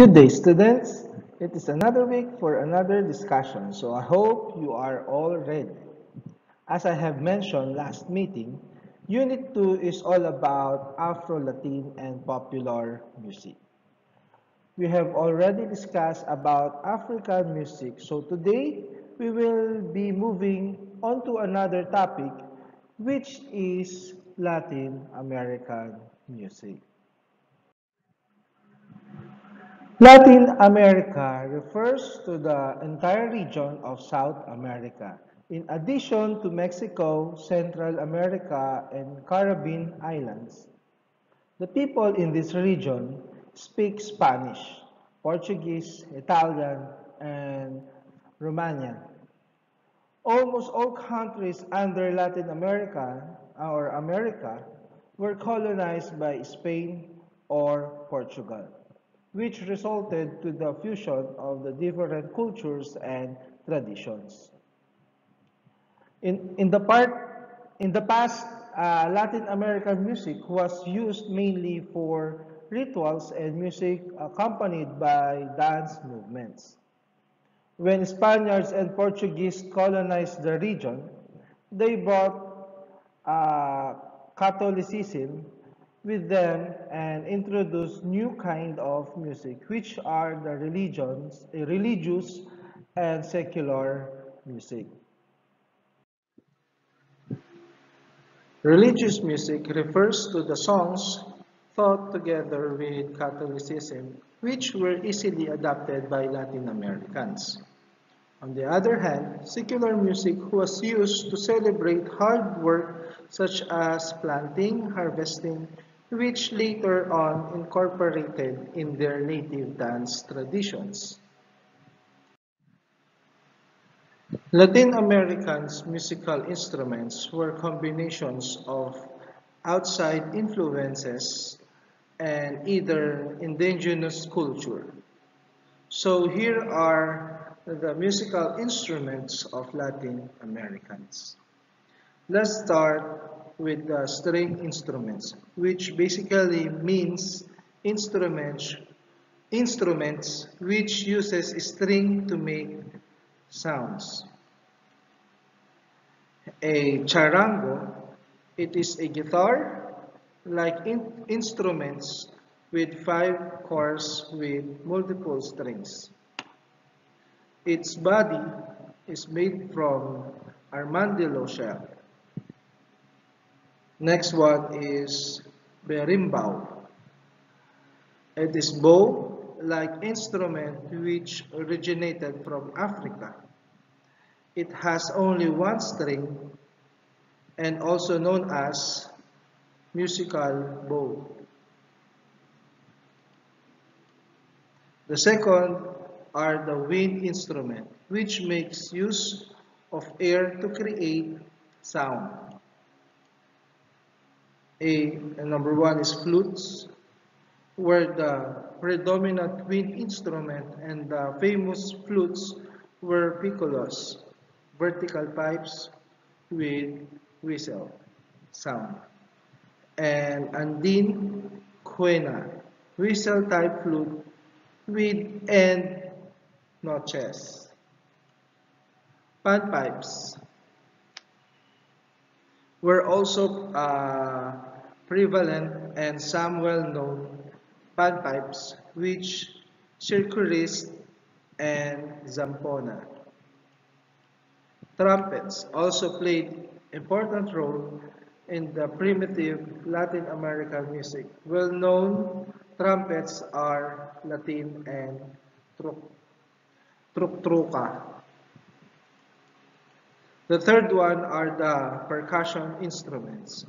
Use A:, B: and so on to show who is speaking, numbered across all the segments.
A: Good day, students. It is another week for another discussion, so I hope you are all ready. As I have mentioned last meeting, Unit 2 is all about Afro-Latin and popular music. We have already discussed about African music, so today we will be moving on to another topic, which is Latin American music. Latin America refers to the entire region of South America, in addition to Mexico, Central America, and Caribbean islands. The people in this region speak Spanish, Portuguese, Italian, and Romanian. Almost all countries under Latin America or America were colonized by Spain or Portugal which resulted to the fusion of the different cultures and traditions. In, in, the, part, in the past, uh, Latin American music was used mainly for rituals and music accompanied by dance movements. When Spaniards and Portuguese colonized the region, they brought uh, Catholicism with them and introduce new kind of music, which are the religions, religious and secular music. Religious music refers to the songs thought together with Catholicism, which were easily adopted by Latin Americans. On the other hand, secular music was used to celebrate hard work such as planting, harvesting, which later on incorporated in their native dance traditions. Latin Americans' musical instruments were combinations of outside influences and either indigenous culture. So here are the musical instruments of Latin Americans. Let's start with the string instruments, which basically means instruments, instruments which uses string to make sounds. A charango, it is a guitar like in instruments with five chords with multiple strings. Its body is made from armadillo shell. Next one is berimbau. It is bow-like instrument which originated from Africa. It has only one string and also known as musical bow. The second are the wind instrument, which makes use of air to create sound. A, number one is flutes, where the predominant wind instrument and the famous flutes were piccolos, vertical pipes with whistle sound. And Andean quena, whistle type flute with end notches. Panpipes were also uh, prevalent and some well-known panpipes which circularized and zampona. Trumpets also played important role in the primitive Latin American music. Well-known trumpets are Latin and truk, truk-truka. The third one are the percussion instruments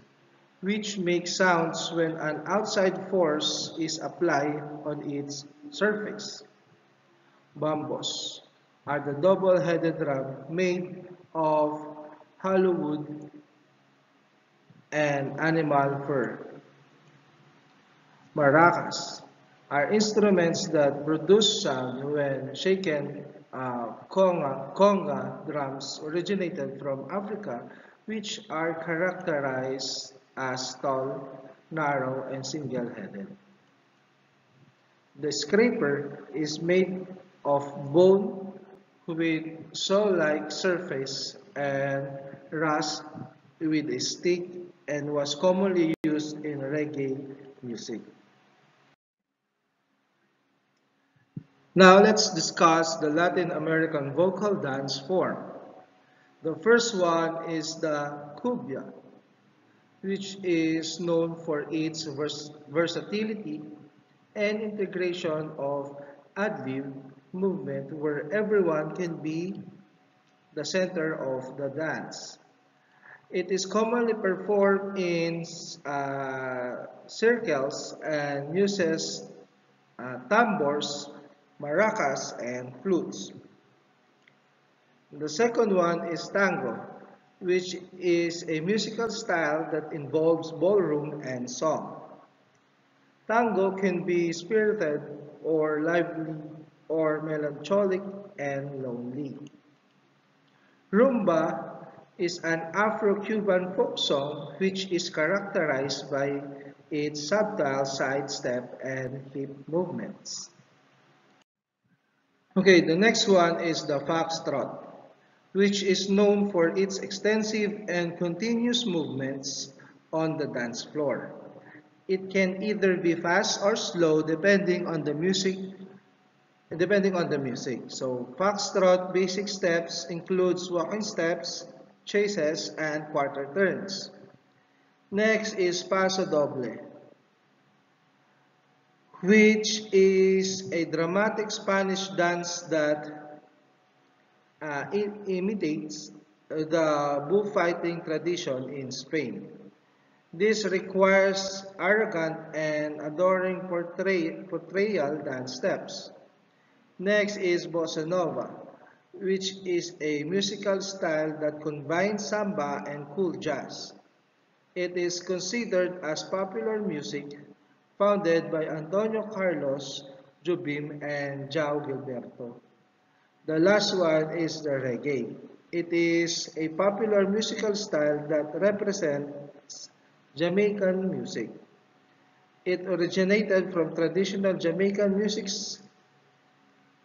A: which make sounds when an outside force is applied on its surface. Bombos are the double-headed drum made of hollow wood and animal fur. Maracas are instruments that produce sound when shaken. Uh, conga, conga drums originated from Africa, which are characterized as tall, narrow, and single-headed. The scraper is made of bone with saw-like surface and rust with a stick and was commonly used in reggae music. Now let's discuss the Latin American vocal dance form. The first one is the cumbia, which is known for its vers versatility and integration of ad-lib movement where everyone can be the center of the dance. It is commonly performed in uh, circles and uses uh, tambors, maracas, and flutes. The second one is tango, which is a musical style that involves ballroom and song. Tango can be spirited or lively or melancholic and lonely. Rumba is an Afro-Cuban folk song which is characterized by its subtle sidestep and hip movements. Okay, the next one is the foxtrot, which is known for its extensive and continuous movements on the dance floor. It can either be fast or slow depending on the music depending on the music. So foxtrot basic steps includes walking steps, chases, and quarter turns. Next is paso doble, which is a dramatic Spanish dance that uh, imitates the bullfighting tradition in Spain. This requires arrogant and adoring portray portrayal dance steps. Next is Bossa Nova, which is a musical style that combines samba and cool jazz. It is considered as popular music founded by Antonio Carlos Jobim and João Gilberto. The last one is the reggae. It is a popular musical style that represents Jamaican music. It originated from traditional Jamaican music's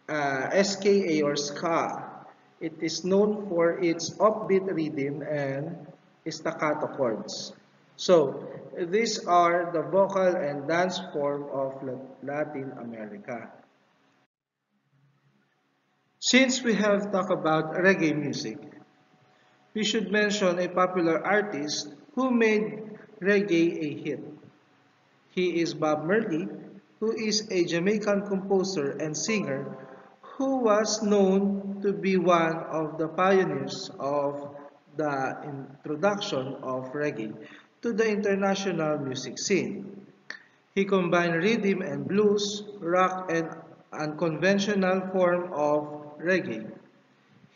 A: uh, SKA or ska. It is known for its upbeat rhythm and staccato chords. So, these are the vocal and dance form of Latin America. Since we have talked about reggae music, we should mention a popular artist who made reggae a hit. He is Bob Marley, who is a Jamaican composer and singer who was known to be one of the pioneers of the introduction of reggae to the international music scene. He combined rhythm and blues, rock, and unconventional form of reggae.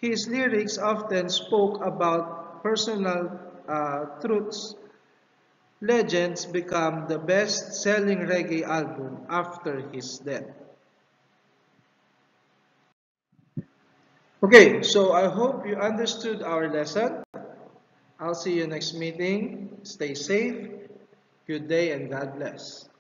A: His lyrics often spoke about personal uh, truths. Legends became the best-selling reggae album after his death. Okay, so I hope you understood our lesson. I'll see you next meeting. Stay safe. Good day and God bless.